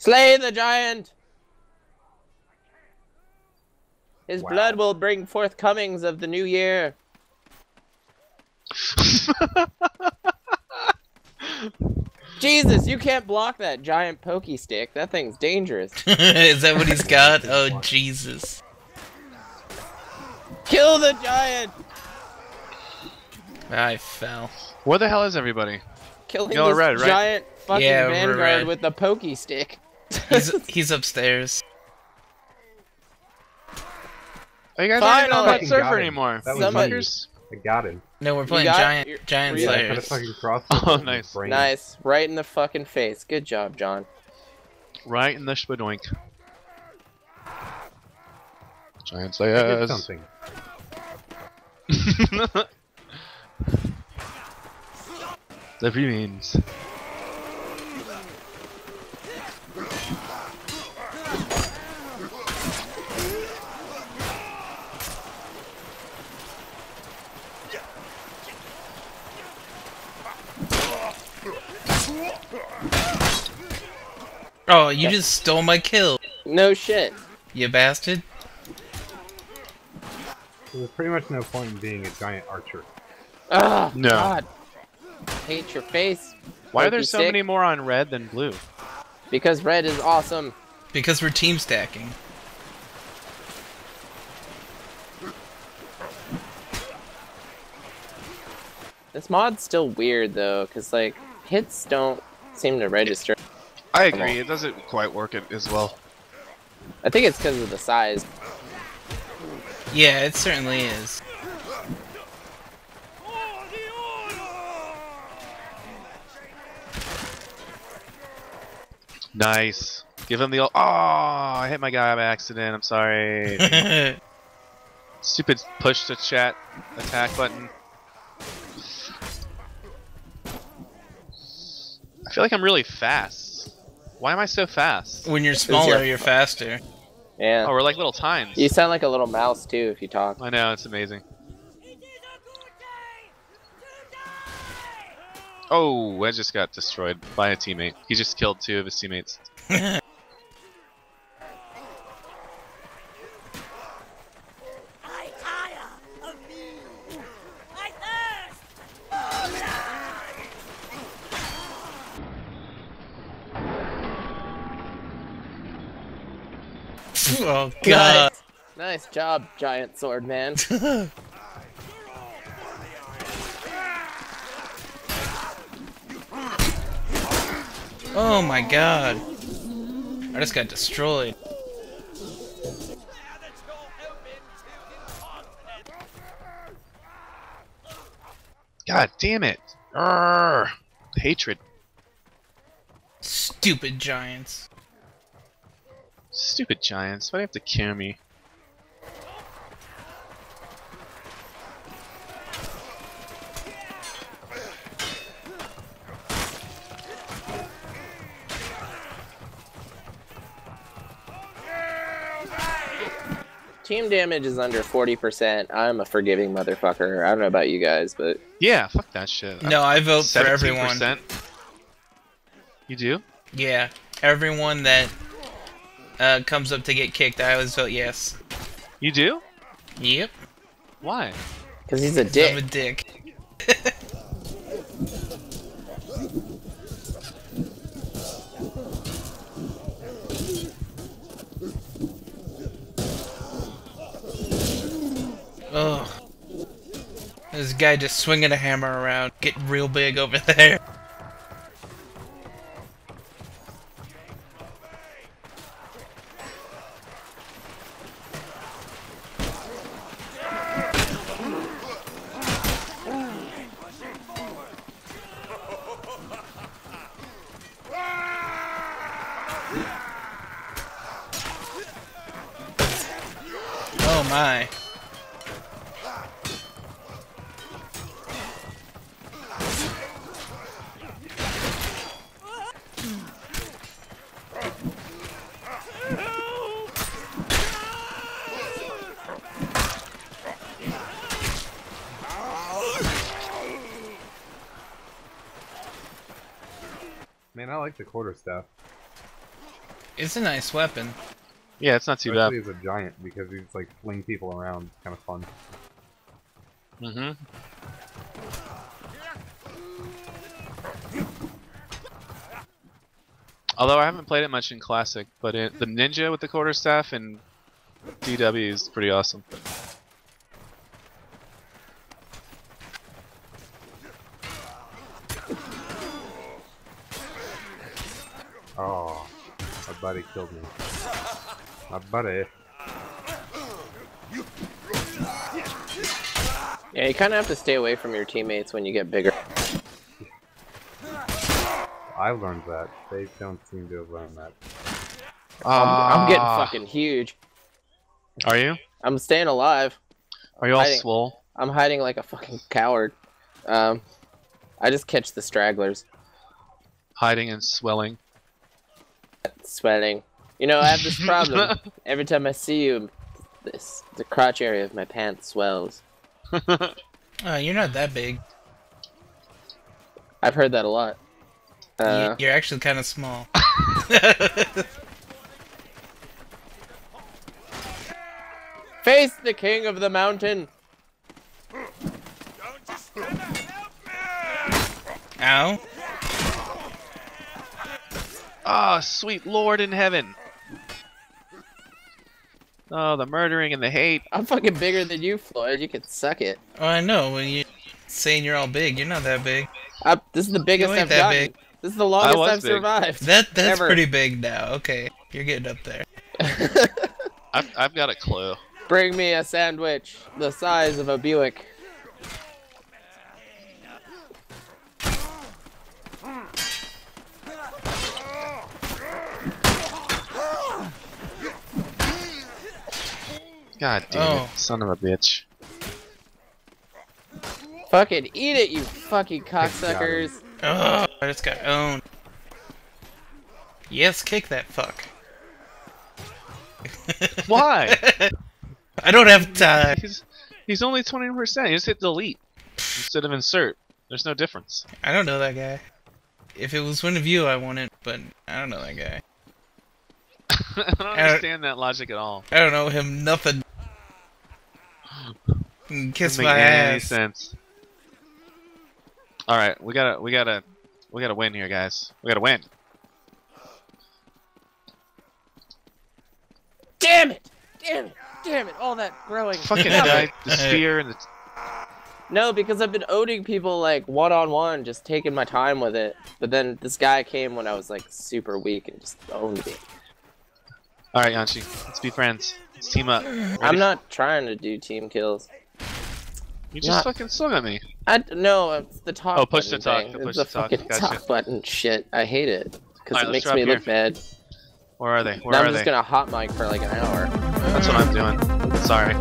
Slay the giant! His Wow. blood will bring forth comings of the new year. Jesus, you can't block that giant pokey stick. That thing's dangerous. Is that what he's got? Oh Jesus! Kill the giant! I fell. Where the hell is everybody? Killing Y'all this red, right? giant fucking Yeah, vanguard red. with the pokey stick. He's he's upstairs. Oh, you guys aren't even on that server anymore. That was Somebody- Fuckers. I got him. No, we're playing got- giant giant were you- Yeah, I kind of fucking crossed. Oh, nice. brain. Nice. Right in the fucking face. Good job, John. Right in the spadoink. Giant I did Slayers. something. the remains. Oh, you just stole my kill, No shit. you bastard! There's pretty much no point in being a giant archer. Ugh, No. God. Hate your face. Why are there so stick. many more on red than blue? Because red is awesome. Because we're team stacking. This mod's still weird though, because like hits don't seem to register. I agree. It doesn't quite work it as well. I think it's because of the size. Yeah, it certainly is. Nice. Give him the. ul- Oh, I hit my guy by accident. I'm sorry. Stupid push to chat attack button. I feel like I'm really fast. Why am I so fast? when you're smaller, you're- you're faster. Yeah. Oh, we're like little tines. You sound like a little mouse too if you talk. I know, it's amazing. Oh, I just got destroyed by a teammate. He just killed two of his teammates. oh god. Nice. Nice job, giant sword man. Oh my god. I just got destroyed. God damn it! Urgh. Hatred. Stupid giants. Stupid giants. Why do you have to kill me? Team damage is under 40%. I'm a forgiving motherfucker. I don't know about you guys, but Yeah, fuck that shit. No, I vote for everyone. 17%. You do? Yeah, everyone that uh, comes up to get kicked, I always vote yes. You do? Yep, Why? because he's a I'm a dick. dick. Ugh. This guy just swinging a hammer around, getting real big over there. Oh my. Man, I like the quarter staff. It's a nice weapon. Yeah, it's not too bad. Especially as a giant because he's like fling people around. It's kind of fun. Mm-hmm. Although I haven't played it much in Classic, but it, the ninja with the quarterstaff and DW is pretty awesome. Oh, my buddy killed me. My buddy. Yeah, you kind of have to stay away from your teammates when you get bigger. I learned that. They don't seem to have learned that. I'm, I'm getting fucking huge. Are you? I'm staying alive. Are you all Hiding. swole? I'm hiding like a fucking coward. Um, I just catch the stragglers Hiding and swelling. Swelling. You know, I have this problem. Every time I see you, this the crotch area of my pants swells. Oh, you're not that big. I've heard that a lot. Uh, you're actually kind of small. face the king of the mountain. Ow. Ah, sweet Lord in heaven. Oh, the murdering and the hate. I'm fucking bigger than you, Floyd. You can suck it. Oh, I know. When you saying you're all big, you're not that big. I, this is the biggest I've that gotten. big. This is the longest I've big. survived. That that's Ever. pretty big now. Okay, you're getting up there. I've, I've got a clue. Bring me a sandwich the size of a Buick. God damn Oh. it, son of a bitch. Fucking eat it, you fucking cocksuckers. Oh, I just got owned. Yes, kick that fuck. Why? I don't have time. he's he's only twenty percent. You just hit delete instead of insert. There's no difference. I don't know that guy. If it was one of you, I want it, but I don't know that guy. I don't understand that logic at all. I don't know him nothing. Kiss Doesn't my make any ass. sense. All right, we gotta we gotta we gotta win here, guys. We gotta win. Damn it! Damn it! Damn it! All that growing. Fucking Damn it. guy, the spear and the No, because I've been owning people like one on one, just taking my time with it. But then this guy came when I was like super weak and just owned me. All right, Yanchi, let's be friends. Team up. I'm not trying to do team kills. You just not- fucking swung at me. I no, it's the talk. Oh, push the talk, thing. the It's the the talk, fucking gotcha. talk button shit. I hate it because Alright, it makes me here. look bad. Where are they? Where Now are I'm just they? gonna hot mic for like an hour. That's what I'm doing. Sorry.